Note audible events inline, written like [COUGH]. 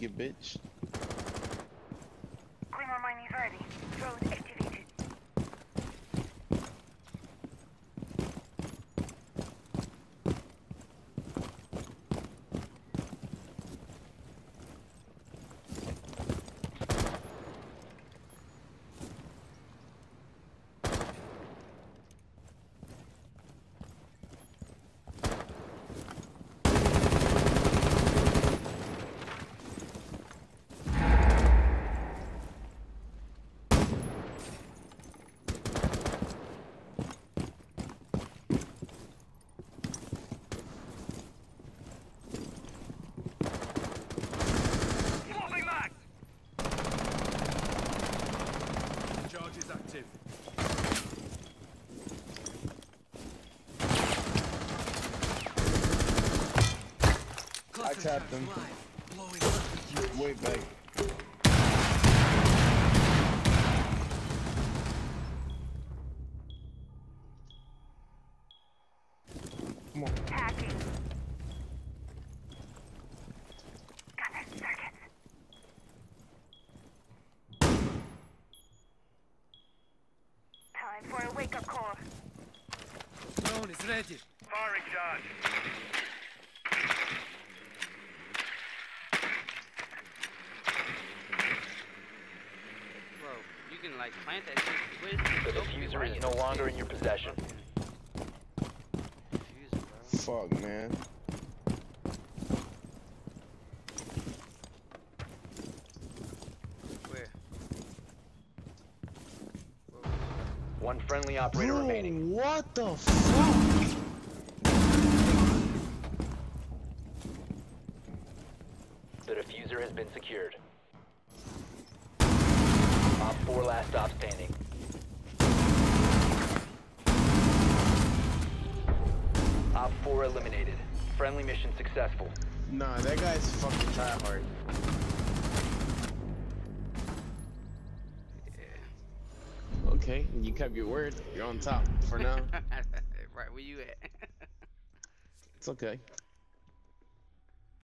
It, bitch. Claymore mine is ready. Drone activated. Swapping max! Charge is active. I tapped him. Blowing up. Wait back. Come on. Hacking. Gunner circuits. Time for a wake-up call. Drone is ready. Firing charge. Bro, you can like plant that shit with The defuser is no longer in your possession. Fuck, man. Where? One friendly operator Bro, remaining. what the fuck? The defuser has been secured. Op 4 last stop standing. Op 4 eliminated. Friendly mission successful. Nah, that guy's fucking tryhard. Okay, you kept your word. You're on top for now. [LAUGHS] right where you at? it's okay.